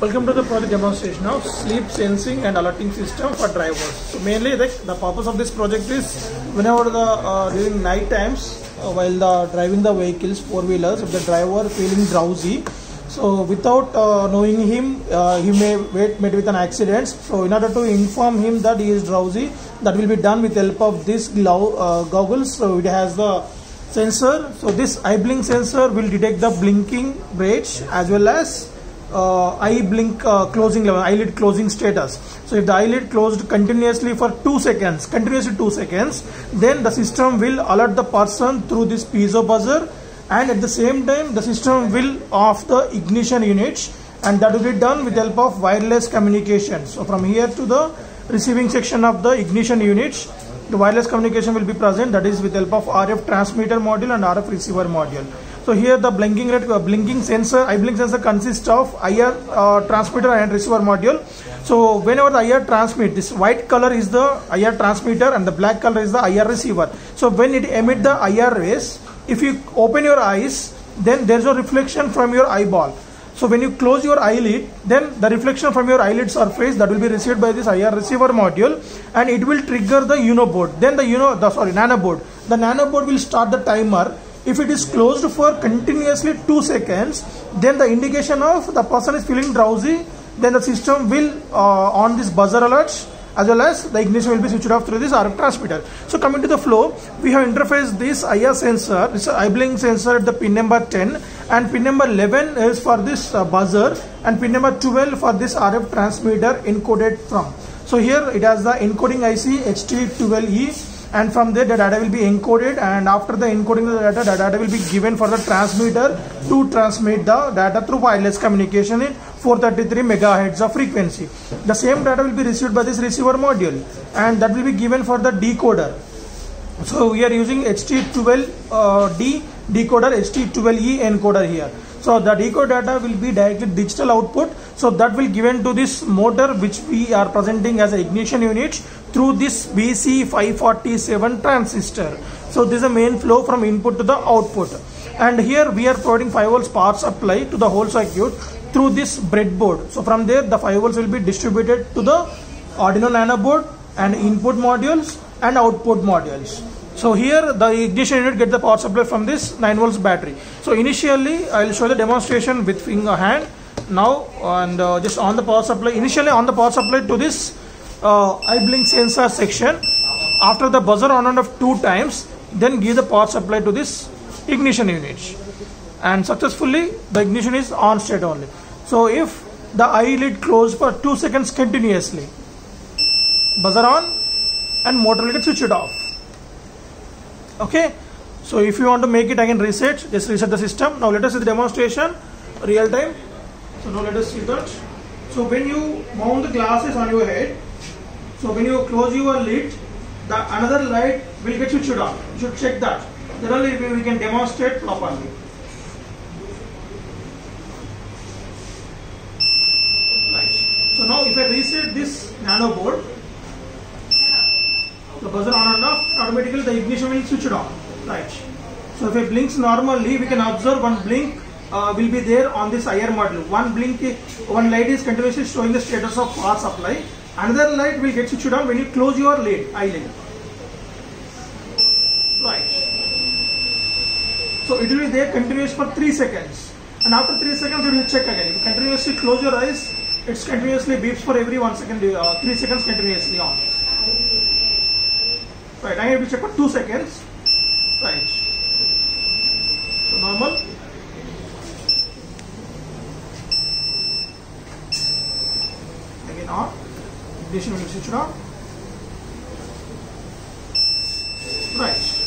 Welcome to the project demonstration of sleep sensing and alerting system for drivers. So mainly the, the purpose of this project is whenever the uh, during night times uh, while the driving the vehicles four wheelers if the driver feeling drowsy so without uh, knowing him uh, he may wait met with an accident. So in order to inform him that he is drowsy that will be done with help of this uh, goggles. So it has the sensor. So this eye blink sensor will detect the blinking rate as well as uh, eye blink uh, closing level eyelid closing status. So if the eyelid closed continuously for 2 seconds continuously 2 seconds then the system will alert the person through this piezo buzzer and at the same time the system will off the ignition units and that will be done with the help of wireless communication. So from here to the receiving section of the ignition units the wireless communication will be present. That is with the help of RF transmitter module and RF receiver module so here the blinking rate, uh, blinking sensor, eye blink sensor consists of IR uh, transmitter and receiver module. So whenever the IR transmit, this white color is the IR transmitter and the black color is the IR receiver. So when it emit the IR rays, if you open your eyes, then there is a reflection from your eyeball. So when you close your eyelid, then the reflection from your eyelid surface that will be received by this IR receiver module and it will trigger the UNO board. Then the UNO, the sorry, nano board. The nano board will start the timer if it is closed for continuously 2 seconds then the indication of the person is feeling drowsy then the system will uh, on this buzzer alerts as well as the ignition will be switched off through this RF transmitter. So coming to the flow, we have interfaced this IR sensor, this blink sensor at the pin number 10 and pin number 11 is for this uh, buzzer and pin number 12 for this RF transmitter encoded from. So here it has the encoding IC HT12E and from there the data will be encoded. And after the encoding of the data the data will be given for the transmitter to transmit the data through wireless communication in 433 megahertz of frequency. The same data will be received by this receiver module. And that will be given for the decoder. So we are using HT12D uh, decoder HT12E encoder here. So the decode data will be directly digital output. So that will given to this motor which we are presenting as ignition unit through this BC547 transistor. So this is the main flow from input to the output. And here we are providing 5 volts power supply to the whole circuit through this breadboard. So from there the 5 volts will be distributed to the Arduino Nano board and input modules and output modules. So here the ignition unit get the power supply from this 9 volts battery. So initially I will show the demonstration with finger hand. Now and uh, just on the power supply initially on the power supply to this uh, eye blink sensor section. After the buzzer on and off two times then give the power supply to this ignition unit. And successfully the ignition is on state only. So if the eyelid closed for 2 seconds continuously buzzer on and motor will get switched off. Okay? So if you want to make it again reset just reset the system. Now let us see the demonstration. Real time. So now let us see that. So when you mount the glasses on your head so when you close your lid the another light will get switched on. You should check that. Then only we can demonstrate properly. Right. So now if i reset this nano board the buzzer on and off automatically the ignition will switch it on. Right. So if it blinks normally we can observe one blink uh, will be there on this IR module. One blink one light is continuously showing the status of power supply another light will get switched on when you close your lid eye lid. right so it will be there continuous for 3 seconds and after 3 seconds you will check again if you continuously close your eyes it's continuously beeps for every 1 second uh, 3 seconds continuously on Right, I have to check for 2 seconds. Right. So normal. Again on. Ignition will switch on. Right.